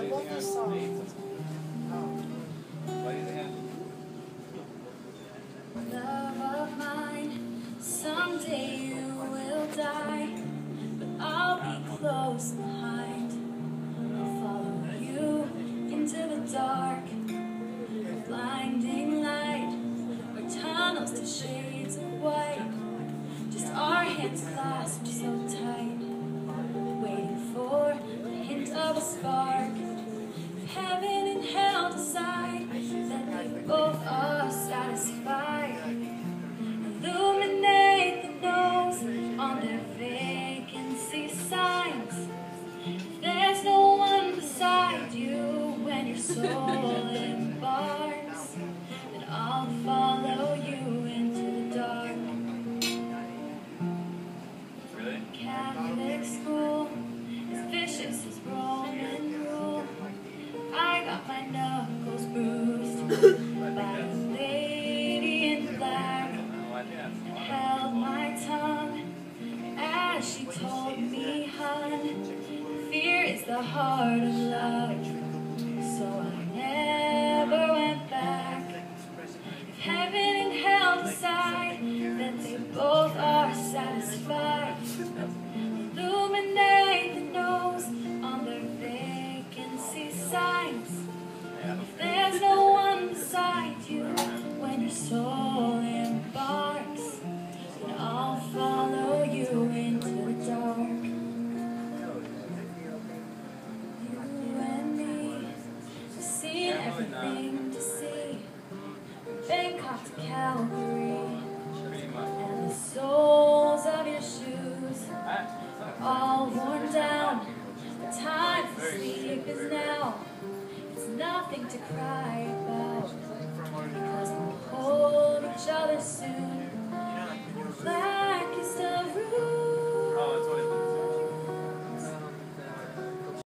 love this song. Love of mine, someday you will die, but I'll be close behind. I'll follow you into the dark, the blinding light, or tunnels to shades of white. Just our hands clasped Catholic school, as vicious as Roman rule. I got my knuckles bruised by a lady in black and held my tongue as she told me, hun, fear is the heart of love. everything to see. Bangkok to Calgary. And the soles of your shoes are all worn down. The time for sleep is now. It's nothing to cry about. Because we'll hold each other soon.